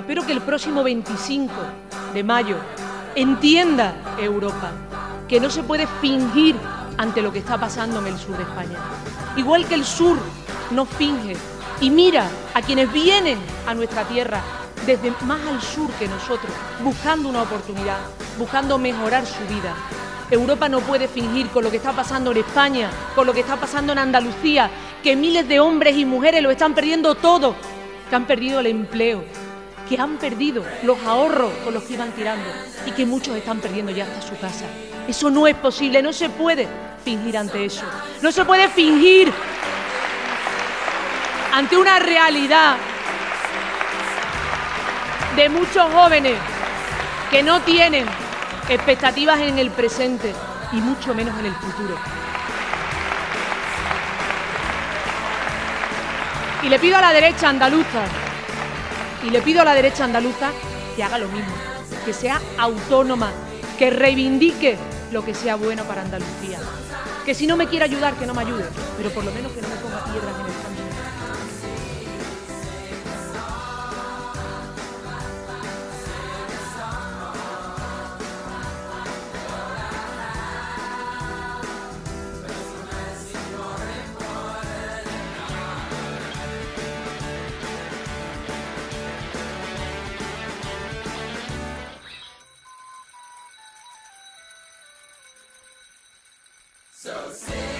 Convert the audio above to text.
Espero que el próximo 25 de mayo entienda Europa que no se puede fingir ante lo que está pasando en el sur de España. Igual que el sur no finge y mira a quienes vienen a nuestra tierra desde más al sur que nosotros, buscando una oportunidad, buscando mejorar su vida. Europa no puede fingir con lo que está pasando en España, con lo que está pasando en Andalucía, que miles de hombres y mujeres lo están perdiendo todo, que han perdido el empleo, que han perdido los ahorros con los que iban tirando y que muchos están perdiendo ya hasta su casa. Eso no es posible, no se puede fingir ante eso. No se puede fingir ante una realidad de muchos jóvenes que no tienen expectativas en el presente y mucho menos en el futuro. Y le pido a la derecha andaluza y le pido a la derecha andaluza que haga lo mismo, que sea autónoma, que reivindique lo que sea bueno para Andalucía. Que si no me quiere ayudar, que no me ayude, pero por lo menos que no me ponga piedras en el So sing.